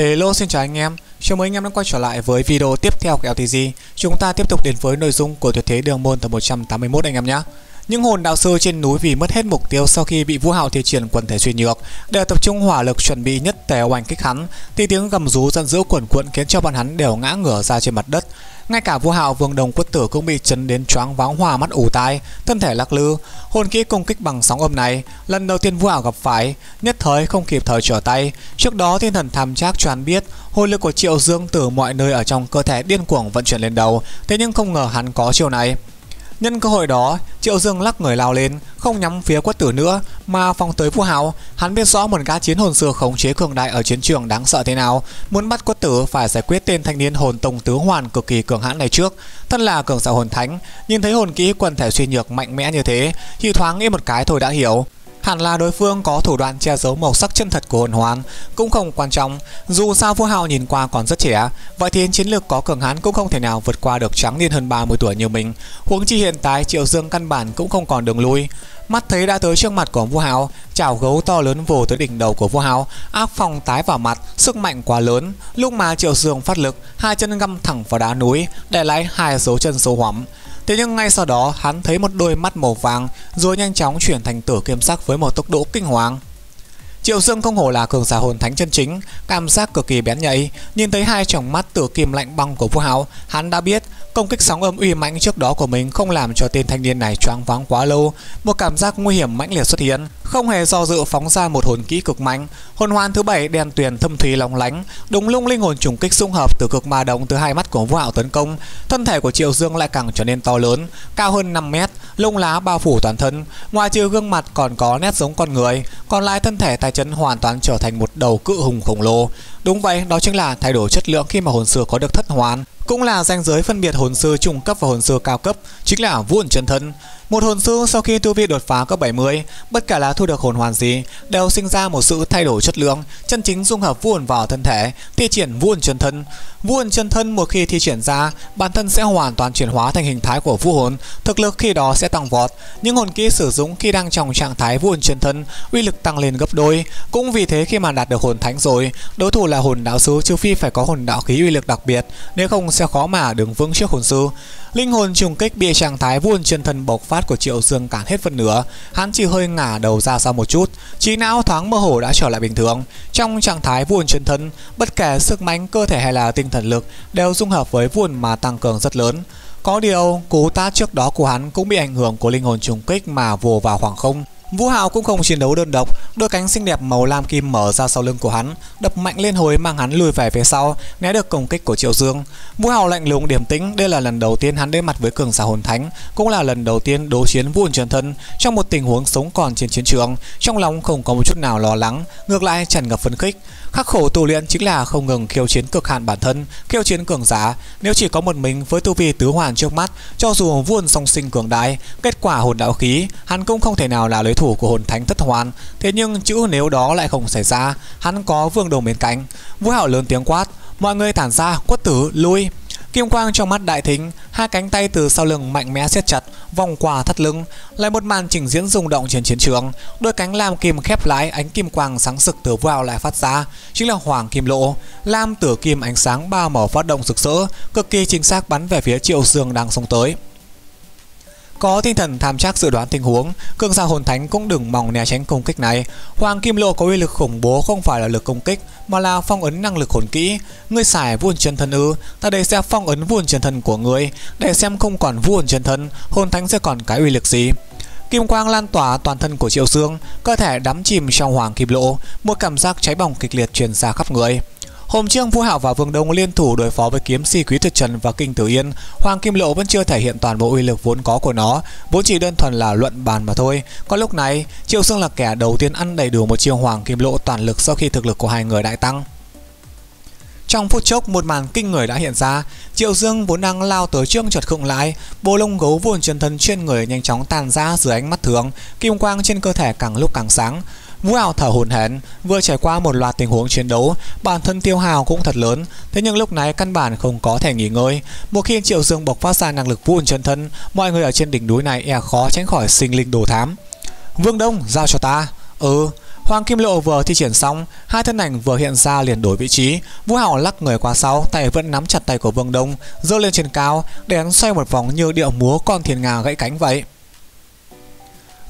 Hello xin chào anh em, chào mừng anh em đã quay trở lại với video tiếp theo của LTG Chúng ta tiếp tục đến với nội dung của tuyệt thế đường môn tập 181 anh em nhé những hồn đạo sư trên núi vì mất hết mục tiêu sau khi bị Vũ Hạo thi triển quần thể suy nhược, đều tập trung hỏa lực chuẩn bị nhất tề oanh kích hắn. Thì tiếng gầm rú giận dữ quần cuộn khiến cho bọn hắn đều ngã ngửa ra trên mặt đất. Ngay cả Vũ Hạo, Vương Đồng Quất Tử cũng bị chấn đến choáng váng, hoa mắt ù tai, thân thể lắc lư. Hồn kỹ công kích bằng sóng âm này, lần đầu tiên Vũ Hạo gặp phải, nhất thời không kịp thời trở tay. Trước đó, thiên thần tham trác choán biết hồn lực của Triệu Dương từ mọi nơi ở trong cơ thể điên cuồng vận chuyển lên đầu, thế nhưng không ngờ hắn có chiêu này. Nhân cơ hội đó, Triệu Dương lắc người lao lên, không nhắm phía quất tử nữa mà phóng tới Vũ hào Hắn biết rõ một gã chiến hồn xưa khống chế cường đại ở chiến trường đáng sợ thế nào, muốn bắt quất tử phải giải quyết tên thanh niên hồn tông tứ hoàn cực kỳ cường hãn này trước. Thân là cường giả hồn thánh, nhìn thấy hồn kỹ quần thể suy nhược mạnh mẽ như thế, chỉ thoáng nghĩ một cái thôi đã hiểu. Hẳn là đối phương có thủ đoạn che giấu màu sắc chân thật của hồn hoàn Cũng không quan trọng Dù sao vua Hạo nhìn qua còn rất trẻ Vậy thì chiến lược có cường hãn cũng không thể nào vượt qua được trắng niên hơn 30 tuổi như mình Huống chi hiện tại Triệu Dương căn bản cũng không còn đường lui Mắt thấy đã tới trước mặt của vua Hạo, chảo gấu to lớn vồ tới đỉnh đầu của vua Hạo, Áp phòng tái vào mặt, sức mạnh quá lớn. Lúc mà Triệu Dương phát lực, hai chân găm thẳng vào đá núi, để lại hai dấu chân sâu hoắm. Thế nhưng ngay sau đó, hắn thấy một đôi mắt màu vàng, rồi nhanh chóng chuyển thành tử kim sắc với một tốc độ kinh hoàng. Triệu Dương không hổ là cường giả hồn thánh chân chính, cảm giác cực kỳ bén nhạy, nhìn thấy hai tròng mắt tử kim lạnh băng của Vũ Hạo, hắn đã biết công kích sóng âm uy mãnh trước đó của mình không làm cho tên thanh niên này choáng váng quá lâu, một cảm giác nguy hiểm mãnh liệt xuất hiện, không hề do dự phóng ra một hồn kỹ cực mạnh, hồn hoàn thứ bảy đen tuyền thâm thúy long lánh, đúng lung linh hồn trùng kích xung hợp từ cực ma động từ hai mắt của Vũ Hạo tấn công, thân thể của Triệu Dương lại càng trở nên to lớn, cao hơn 5 mét, lông lá bao phủ toàn thân, ngoài trừ gương mặt còn có nét giống con người, còn lại thân thể tay chấn hoàn toàn trở thành một đầu cự hùng khổng lồ. Đúng vậy, đó chính là thay đổi chất lượng khi mà hồn sư có được thất hoàn, cũng là ranh giới phân biệt hồn sư trung cấp và hồn sư cao cấp, chính là vuông chân thân. Một hồn sư sau khi tu vi đột phá cấp 70, bất kể là thu được hồn hoàn gì, đều sinh ra một sự thay đổi chất lượng, chân chính dung hợp vuồn vào thân thể, thi triển vuồn chân thân. Vuồn chân thân một khi thi triển ra, bản thân sẽ hoàn toàn chuyển hóa thành hình thái của vũ hồn, thực lực khi đó sẽ tăng vọt. Những hồn kỹ sử dụng khi đang trong trạng thái vuồn chân thân, uy lực tăng lên gấp đôi. Cũng vì thế khi mà đạt được hồn thánh rồi, đối thủ là hồn đạo sư trừ phi phải có hồn đạo khí uy lực đặc biệt, nếu không sẽ khó mà đứng vững trước hồn sư. Linh hồn trùng kích bị trạng thái vuông chân thân bộc phát của Triệu Dương cản hết phần nửa, hắn chỉ hơi ngả đầu ra sau một chút, trí não thoáng mơ hồ đã trở lại bình thường. Trong trạng thái vuông chân thân, bất kể sức mạnh cơ thể hay là tinh thần lực đều dung hợp với vuông mà tăng cường rất lớn. Có điều, cú tát trước đó của hắn cũng bị ảnh hưởng của linh hồn trùng kích mà vồ vào khoảng không. Vũ Hạo cũng không chiến đấu đơn độc, đôi cánh xinh đẹp màu lam kim mở ra sau lưng của hắn, đập mạnh lên hồi mang hắn lùi về phía sau, né được công kích của Triệu Dương. Vũ Hạo lạnh lùng điềm tĩnh, đây là lần đầu tiên hắn đối mặt với cường giả hồn thánh, cũng là lần đầu tiên đối chiến vuông chân thân trong một tình huống sống còn trên chiến trường, trong lòng không có một chút nào lo lắng, ngược lại tràn ngập phấn khích. Khắc khổ tu luyện chính là không ngừng khiêu chiến cực hạn bản thân, khiêu chiến cường giả. Nếu chỉ có một mình với tu vi tứ hoàn trước mắt, cho dù vuông song sinh cường đại, kết quả hồn đạo khí, hắn cũng không thể nào là lấy thủ của hồn thánh thất hoàn. Thế nhưng chữ nếu đó lại không xảy ra, hắn có vương đồng bên cạnh. Vũ Hạo lớn tiếng quát, mọi người tản ra, quất tử lui. Kim quang trong mắt đại thính, hai cánh tay từ sau lưng mạnh mẽ siết chặt, vòng qua thắt lưng, lại một màn trình diễn rung động trên chiến trường. Đôi cánh lam kim khép lại, ánh kim quang sáng sực từ vào lại phát ra, chính là hoàng kim lộ. Lam tử kim ánh sáng ba màu phát động rực rỡ, cực kỳ chính xác bắn về phía Triệu Dương đang xông tới. Có tinh thần tham chắc dự đoán tình huống, cường giả hồn thánh cũng đừng mong né tránh công kích này. Hoàng kim lộ có uy lực khủng bố không phải là lực công kích mà là phong ấn năng lực hồn kỹ. Ngươi xài vuông chân thân ư? Ta đây sẽ phong ấn vuông chân thân của ngươi để xem không còn vuông chân thân, hồn thánh sẽ còn cái uy lực gì. Kim quang lan tỏa toàn thân của Triệu Dương, cơ thể đắm chìm trong hoàng kim lộ, một cảm giác cháy bỏng kịch liệt truyền ra khắp người. Hôm trước Vũ Hạo và Vương Đông liên thủ đối phó với kiếm si Quý Tuyệt Trần và Kinh Tử Yên, Hoàng Kim Lộ vẫn chưa thể hiện toàn bộ uy lực vốn có của nó, vốn chỉ đơn thuần là luận bàn mà thôi. Có lúc này, Triệu Dương là kẻ đầu tiên ăn đầy đủ một chiêu Hoàng Kim Lộ toàn lực sau khi thực lực của hai người đại tăng. Trong phút chốc một màn kinh người đã hiện ra. Triệu Dương vốn đang lao tới trước chợt khựng lại. Bộ lông gấu vốn chân thân trên người nhanh chóng tàn ra dưới ánh mắt thường. Kim quang trên cơ thể càng lúc càng sáng. Vũ Hào thở hổn hển, vừa trải qua một loạt tình huống chiến đấu, bản thân tiêu hào cũng thật lớn, thế nhưng lúc này căn bản không có thể nghỉ ngơi. Một khi Triệu Dương bộc phát ra năng lực vun chân thân, mọi người ở trên đỉnh núi này e khó tránh khỏi sinh linh đồ thám. Vương Đông, giao cho ta. Ừ, Hoàng Kim Lộ vừa thi triển xong, hai thân ảnh vừa hiện ra liền đổi vị trí. Vũ Hảo lắc người qua sau, tay vẫn nắm chặt tay của Vương Đông, giơ lên trên cao để hắn xoay một vòng như điệu múa con thiên nga gãy cánh vậy.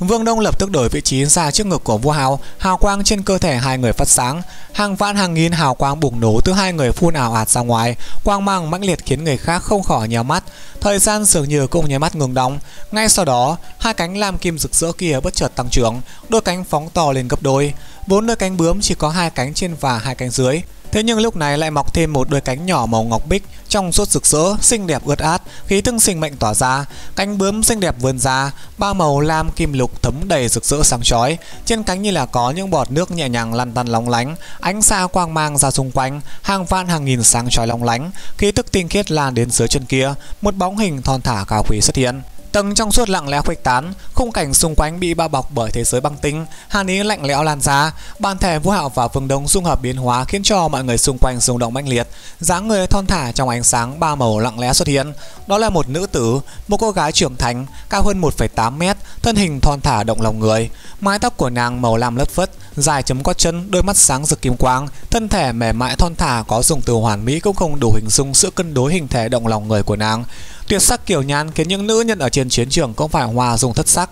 Vương Đông lập tức đổi vị trí ra trước ngực của vua Hào, hào quang trên cơ thể hai người phát sáng, hàng vạn hàng nghìn hào quang bùng nổ từ hai người phun ảo ạt ra ngoài, quang mang mãnh liệt khiến người khác không khỏi nhíu mắt. Thời gian dường như cũng nháy mắt ngừng đóng. Ngay sau đó, hai cánh lam kim rực rỡ kia bất chợt tăng trưởng, đôi cánh phóng to lên gấp đôi. Bốn đôi cánh bướm chỉ có hai cánh trên và hai cánh dưới. Thế nhưng lúc này lại mọc thêm một đôi cánh nhỏ màu ngọc bích trong suốt rực rỡ, xinh đẹp ướt át, khí tương sinh mệnh tỏa ra, cánh bướm xinh đẹp vươn ra, ba màu lam kim lục thấm đầy rực rỡ sáng chói, trên cánh như là có những bọt nước nhẹ nhàng lăn tăn lóng lánh, ánh xa quang mang ra xung quanh, hàng vạn hàng nghìn sáng chói lóng lánh, khí tức tinh khiết lan đến dưới chân kia, một bóng hình thon thả cao quý xuất hiện. Tầng trong suốt lặng lẽ khuếch tán, khung cảnh xung quanh bị bao bọc bởi thế giới băng tinh, hàn ý lạnh lẽo lan ra, bàn thể Vũ Hạo và Vương Đông dung hợp biến hóa khiến cho mọi người xung quanh rung động mãnh liệt. dáng người thon thả trong ánh sáng ba màu lặng lẽ xuất hiện, đó là một nữ tử, một cô gái trưởng thành, cao hơn 1,8 mét, thân hình thon thả động lòng người, mái tóc của nàng màu lam lất phất, dài chấm gót chân, đôi mắt sáng rực kim quang, thân thể mềm mại thon thả có dùng từ hoàn mỹ cũng không đủ hình dung sự cân đối hình thể động lòng người của nàng. Tuyệt sắc kiểu nhan khiến những nữ nhân ở trên chiến trường cũng phải hòa dùng thất sắc.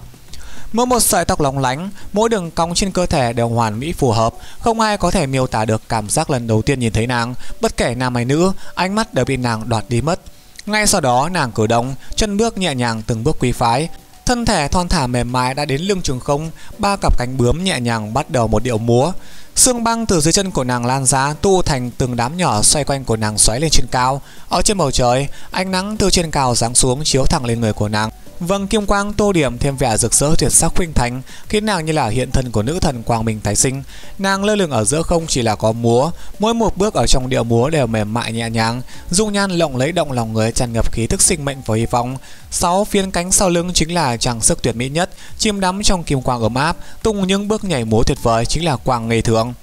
Mỗi một sợi tóc lóng lánh, mỗi đường cong trên cơ thể đều hoàn mỹ phù hợp, không ai có thể miêu tả được cảm giác lần đầu tiên nhìn thấy nàng, bất kể nam hay nữ, ánh mắt đều bị nàng đoạt đi mất. Ngay sau đó nàng cử động, chân bước nhẹ nhàng từng bước quý phái, thân thể thon thả mềm mại đã đến lưng trường không, ba cặp cánh bướm nhẹ nhàng bắt đầu một điệu múa. Sương băng từ dưới chân của nàng lan ra tu thành từng đám nhỏ xoay quanh của nàng xoáy lên trên cao. Ở trên bầu trời, ánh nắng từ trên cao giáng xuống chiếu thẳng lên người của nàng. Vâng kim quang tô điểm thêm vẻ rực rỡ tuyệt sắc khuynh thành, khiến nàng như là hiện thân của nữ thần quang minh tái sinh. Nàng lơ lửng ở giữa không chỉ là có múa, mỗi một bước ở trong điệu múa đều mềm mại nhẹ nhàng, dung nhan lộng lấy động lòng người tràn ngập khí thức sinh mệnh và hy vọng. Sáu phiến cánh sau lưng chính là trang sức tuyệt mỹ nhất, chim đắm trong kim quang ấm áp, tung những bước nhảy múa tuyệt vời chính là quang ngây thường.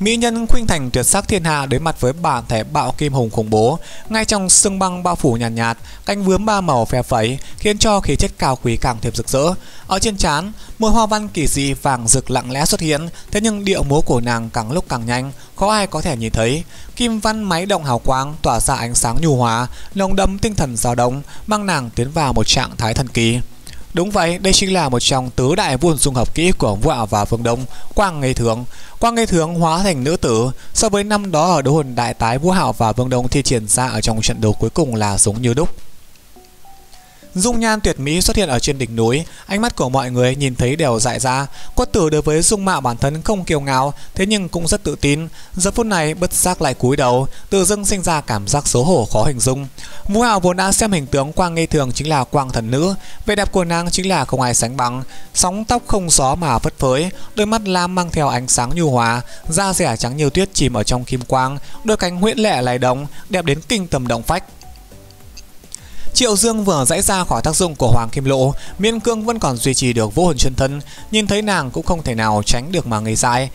Mỹ nhân khuynh thành tuyệt sắc thiên hạ đối mặt với bản thể bạo kim hùng khủng bố, ngay trong sương băng bao phủ nhàn nhạt, nhạt, cánh vướm ba màu phe phẩy khiến cho khí chất cao quý càng thêm rực rỡ. Ở trên trán, một hoa văn kỳ dị vàng rực lặng lẽ xuất hiện, thế nhưng điệu múa của nàng càng lúc càng nhanh, khó ai có thể nhìn thấy. Kim văn máy động hào quang tỏa ra ánh sáng nhu hòa, nồng đậm tinh thần dao động, mang nàng tiến vào một trạng thái thần kỳ. Đúng vậy, đây chính là một trong tứ đại vua dung hợp kỹ của vua Ảo và Phương Đông, Quang Ngây Thượng. Quang Ngây Thượng hóa thành nữ tử, so với năm đó ở đấu hồn đại tái vua Hạo và Vương Đông thi triển ra ở trong trận đấu cuối cùng là giống như đúc. Dung nhan tuyệt mỹ xuất hiện ở trên đỉnh núi, ánh mắt của mọi người nhìn thấy đều dại ra. Quất tử đối với dung mạo bản thân không kiêu ngạo, thế nhưng cũng rất tự tin. Giờ phút này bất giác lại cúi đầu, tự dưng sinh ra cảm giác xấu hổ khó hình dung. Vũ Hạo vốn đã xem hình tướng quang ngây thường chính là quang thần nữ, vẻ đẹp của nàng chính là không ai sánh bằng. Sóng tóc không gió mà phất phới, đôi mắt lam mang theo ánh sáng nhu hòa, da rẻ trắng như tuyết chìm ở trong kim quang, đôi cánh huyễn lệ lay động, đẹp đến kinh tầm động phách. Triệu Dương vừa rãy ra khỏi tác dụng của Hoàng Kim Lộ, Miên Cương vẫn còn duy trì được vô hồn chân thân, nhìn thấy nàng cũng không thể nào tránh được mà ngây dại.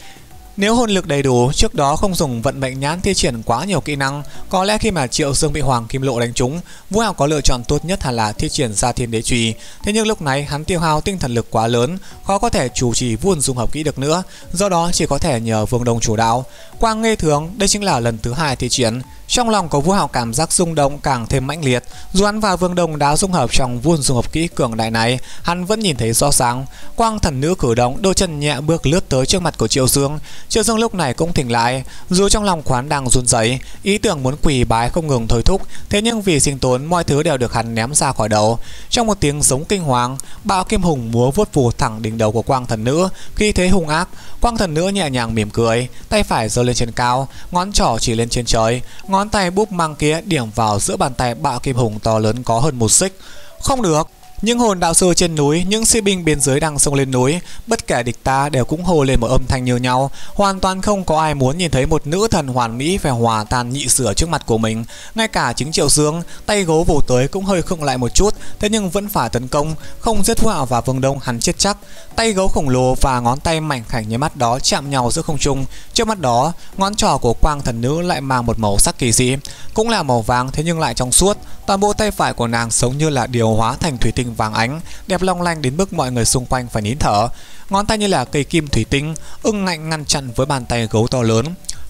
Nếu hồn lực đầy đủ, trước đó không dùng vận mệnh nhãn thi triển quá nhiều kỹ năng, có lẽ khi mà Triệu Dương bị Hoàng Kim Lộ đánh trúng, Vũ hào có lựa chọn tốt nhất hẳn là thi triển ra Thiên Đế Trùy. Thế nhưng lúc này hắn tiêu hao tinh thần lực quá lớn, khó có thể chủ trì vuôn dung hợp kỹ được nữa, do đó chỉ có thể nhờ Vương Đông chủ đạo. Quang nghe Thường, đây chính là lần thứ hai thi triển. Trong lòng của vua hào cảm giác rung động càng thêm mãnh liệt, dù hắn và Vương Đông đã dung hợp trong vuôn dung hợp kỹ cường đại này, hắn vẫn nhìn thấy rõ sáng. Quang thần nữ cử động, đôi chân nhẹ bước lướt tới trước mặt của Triệu Dương. Triệu Dương lúc này cũng thỉnh lại, dù trong lòng khoán đang run rẩy, ý tưởng muốn quỳ bái không ngừng thôi thúc, thế nhưng vì sinh tốn, mọi thứ đều được hắn ném ra khỏi đầu. Trong một tiếng giống kinh hoàng, bạo kim hùng múa vuốt vù thẳng đỉnh đầu của Quang thần nữ, khi thế hung ác, Quang thần nữ nhẹ nhàng mỉm cười, tay phải giơ lên trên cao, ngón trỏ chỉ lên trên trời, ngón tay búp mang kia điểm vào giữa bàn tay bạo kim hùng to lớn có hơn một xích. Không được, những hồn đạo sư trên núi, những sĩ binh bên dưới đang xông lên núi, bất kể địch ta đều cũng hô lên một âm thanh như nhau, hoàn toàn không có ai muốn nhìn thấy một nữ thần hoàn mỹ phải hòa tan nhị sửa trước mặt của mình. Ngay cả chính Triệu Dương, tay gấu vồ tới cũng hơi khựng lại một chút, thế nhưng vẫn phải tấn công, không giết Họa và Vương Đông hắn chết chắc. Tay gấu khổng lồ và ngón tay mảnh khảnh như mắt đó chạm nhau giữa không trung. Trước mắt đó, ngón trỏ của Quang thần nữ lại mang một màu sắc kỳ dị, cũng là màu vàng thế nhưng lại trong suốt. Toàn bộ tay phải của nàng giống như là điều hóa thành thủy tinh vàng ánh, đẹp long lanh đến mức mọi người xung quanh phải nín thở. ngón tay như là cây kim thủy tinh, ưng ngạnh ngăn chặn với bàn tay gấu to lớn.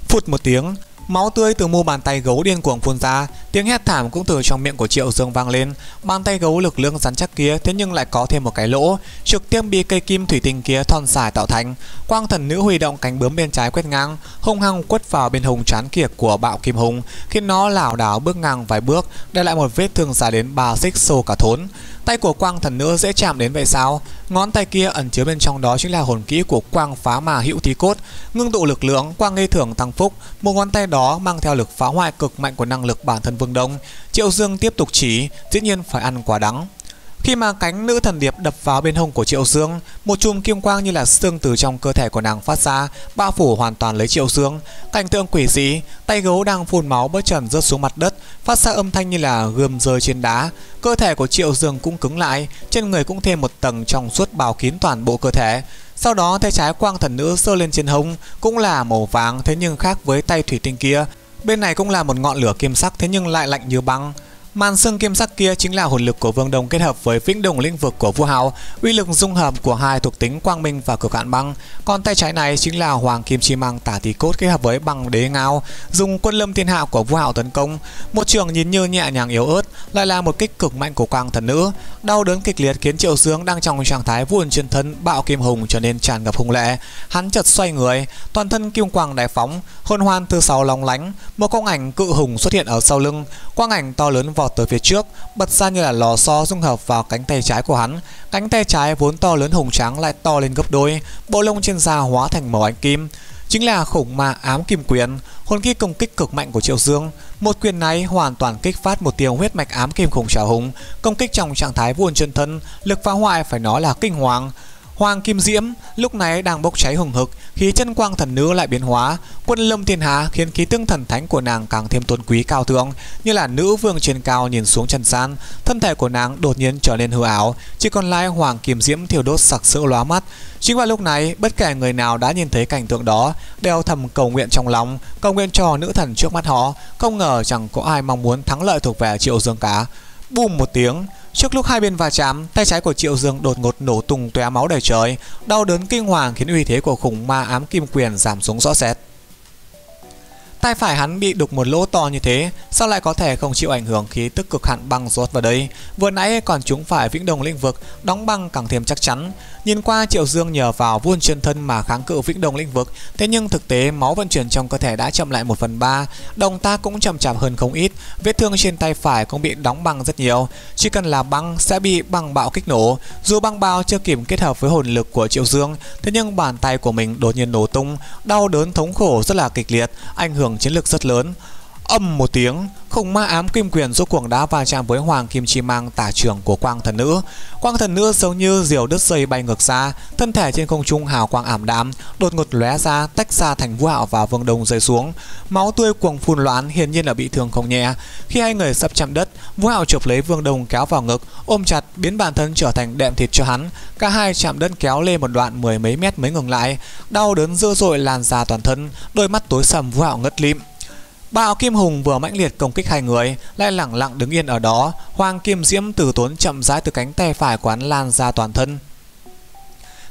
Phụt một tiếng, Máu tươi từ mu bàn tay gấu điên cuồng phun ra, tiếng hét thảm cũng từ trong miệng của Triệu Dương vang lên. Bàn tay gấu lực lưỡng rắn chắc kia thế nhưng lại có thêm một cái lỗ, trực tiếp bị cây kim thủy tinh kia thon dài tạo thành. Quang thần nữ huy động cánh bướm bên trái quét ngang, hung hăng quất vào bên hùng chán kia của bạo kim hùng, khiến nó lảo đảo bước ngang vài bước, để lại một vết thương dài đến 3 xích sâu cả thốn. Tay của quang thần nữ dễ chạm đến vậy sao? Ngón tay kia ẩn chứa bên trong đó chính là hồn kỹ của quang phá mà hữu thí cốt, ngưng tụ lực lượng, quang ngây thưởng tăng phúc. Một ngón tay đó mang theo lực phá hoại cực mạnh của năng lực bản thân Vương Đông. Triệu Dương tiếp tục chỉ, dĩ nhiên phải ăn quả đắng. Khi mà cánh nữ thần điệp đập vào bên hông của Triệu Dương, một chùm kim quang như là xương từ trong cơ thể của nàng phát ra, bao phủ hoàn toàn lấy Triệu Dương. Cảnh tượng quỷ dị, tay gấu đang phun máu bất trần rớt xuống mặt đất, phát ra âm thanh như là gươm rơi trên đá. Cơ thể của Triệu Dương cũng cứng lại, trên người cũng thêm một tầng trong suốt bao kín toàn bộ cơ thể. Sau đó tay trái quang thần nữ sơ lên trên hông, cũng là màu vàng thế nhưng khác với tay thủy tinh kia. Bên này cũng là một ngọn lửa kim sắc thế nhưng lại lạnh như băng. Màn xương kim sắc kia chính là hồn lực của Vương Đồng kết hợp với vĩnh đồng lĩnh vực của Vua Hào, uy lực dung hợp của hai thuộc tính quang minh và cực hạn băng. Còn tay trái này chính là Hoàng Kim Chi Mang tả tỷ cốt kết hợp với băng đế ngao, dùng quân lâm thiên hạ của Vua Hào tấn công. Một trường nhìn như nhẹ nhàng yếu ớt, lại là một kích cực mạnh của quang thần nữ. Đau đớn kịch liệt khiến Triệu Dương đang trong trạng thái vuồn trên thân bạo kim hùng trở nên tràn ngập hung lệ. Hắn chợt xoay người, toàn thân kim quang đại phóng, hồn hoan thứ sáu lóng lánh, một con ảnh cự hùng xuất hiện ở sau lưng, quang ảnh to lớn vọt tới phía trước, bật ra như là lò xo dung hợp vào cánh tay trái của hắn. Cánh tay trái vốn to lớn hùng trắng lại to lên gấp đôi, bộ lông trên da hóa thành màu ánh kim. Chính là khủng ma ám kim quyền, hồn kỹ công kích cực mạnh của Triệu Dương. Một quyền này hoàn toàn kích phát một tiếng huyết mạch ám kim khủng trào hùng, công kích trong trạng thái vuông chân thân, lực phá hoại phải nói là kinh hoàng. Hoàng Kim Diễm lúc này đang bốc cháy hừng hực, khí chân quang thần nữ lại biến hóa, quân lâm thiên hạ khiến khí tương thần thánh của nàng càng thêm tôn quý cao thượng, như là nữ vương trên cao nhìn xuống trần gian, thân thể của nàng đột nhiên trở nên hư ảo, chỉ còn lại Hoàng Kim Diễm thiêu đốt sặc sỡ lóa mắt. Chính vào lúc này, bất kể người nào đã nhìn thấy cảnh tượng đó đều thầm cầu nguyện trong lòng, cầu nguyện cho nữ thần trước mắt họ, không ngờ chẳng có ai mong muốn thắng lợi thuộc về Triệu Dương cả. Bùm một tiếng, Trước lúc hai bên va chạm, tay trái của Triệu Dương đột ngột nổ tung tóe máu đầy trời, đau đớn kinh hoàng khiến uy thế của khủng ma ám kim quyền giảm xuống rõ rệt. Tay phải hắn bị đục một lỗ to như thế, sao lại có thể không chịu ảnh hưởng khí tức cực hạn băng rốt vào đây? Vừa nãy còn chúng phải vĩnh đồng lĩnh vực, đóng băng càng thêm chắc chắn. Nhìn qua Triệu Dương nhờ vào vun chân thân mà kháng cự vĩnh đồng lĩnh vực, thế nhưng thực tế máu vận chuyển trong cơ thể đã chậm lại 1 phần 3, động tác cũng chậm chạp hơn không ít, vết thương trên tay phải cũng bị đóng băng rất nhiều. Chỉ cần là băng sẽ bị băng bạo kích nổ. Dù băng bạo chưa kịp kết hợp với hồn lực của Triệu Dương, thế nhưng bàn tay của mình đột nhiên nổ tung, đau đớn thống khổ rất là kịch liệt, ảnh hưởng chiến lược rất lớn. Âm một tiếng, khủng ma ám kim quyền rốt cuồng đá va chạm với hoàng kim chi mang tả trường của quang thần nữ. Quang thần nữ giống như diều đứt dây bay ngược ra, thân thể trên không trung hào quang ảm đạm, đột ngột lóe ra, tách ra thành vũ hạo và vương đông rơi xuống. Máu tươi cuồng phun loạn, hiển nhiên là bị thương không nhẹ. Khi hai người sắp chạm đất, vũ hạo chụp lấy vương đông kéo vào ngực, ôm chặt, biến bản thân trở thành đệm thịt cho hắn. Cả hai chạm đất kéo lên một đoạn mười mấy mét mới ngừng lại, đau đớn dữ dội lan ra toàn thân, đôi mắt tối sầm vũ hạo ngất lịm. Bạo Kim Hùng vừa mãnh liệt công kích hai người, lại lẳng lặng đứng yên ở đó, Hoàng Kim Diễm từ tốn chậm rãi từ cánh tay phải quán lan ra toàn thân.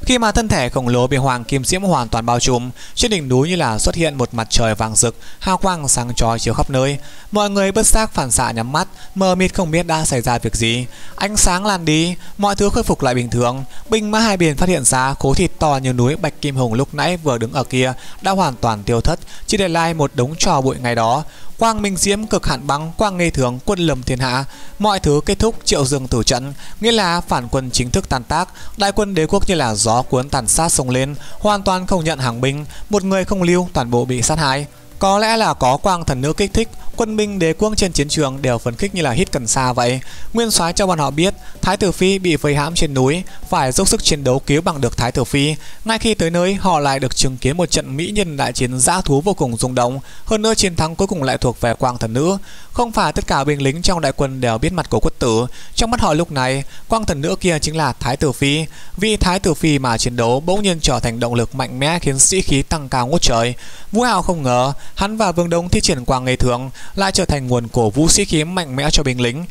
Khi mà thân thể khổng lồ bị hoàng kim diễm hoàn toàn bao trùm, trên đỉnh núi như là xuất hiện một mặt trời vàng rực, hào quang sáng chói chiếu khắp nơi. Mọi người bất giác phản xạ nhắm mắt, mờ mịt không biết đã xảy ra việc gì. Ánh sáng lan đi, mọi thứ khôi phục lại bình thường. Binh mã hai biển phát hiện ra khối thịt to như núi Bạch Kim Hùng lúc nãy vừa đứng ở kia đã hoàn toàn tiêu thất, chỉ để lại một đống trò bụi ngày đó. Quang Minh Diễm cực hạn băng, quang ngây thường, quân lầm thiên hạ. Mọi thứ kết thúc triệu dương tử trận, nghĩa là phản quân chính thức tàn tác. Đại quân đế quốc như là gió cuốn tàn sát sông lên, hoàn toàn không nhận hàng binh, một người không lưu, toàn bộ bị sát hại. Có lẽ là có quang thần nữ kích thích, quân binh đế quốc trên chiến trường đều phấn khích như là hít cần sa vậy. Nguyên soái cho bọn họ biết, Thái tử phi bị vây hãm trên núi, phải dốc sức chiến đấu cứu bằng được Thái tử phi. Ngay khi tới nơi, họ lại được chứng kiến một trận mỹ nhân đại chiến dã thú vô cùng rung động. Hơn nữa chiến thắng cuối cùng lại thuộc về quang thần nữ. Không phải tất cả binh lính trong đại quân đều biết mặt của quốc tử. Trong mắt họ lúc này, quang thần nữ kia chính là Thái tử phi. Vì Thái tử phi mà chiến đấu bỗng nhiên trở thành động lực mạnh mẽ khiến sĩ khí tăng cao ngút trời. Vũ Hào không ngờ, hắn và Vương Đông thi triển quang nghề thường, lại trở thành nguồn cổ vũ sĩ khí mạnh mẽ cho binh lính.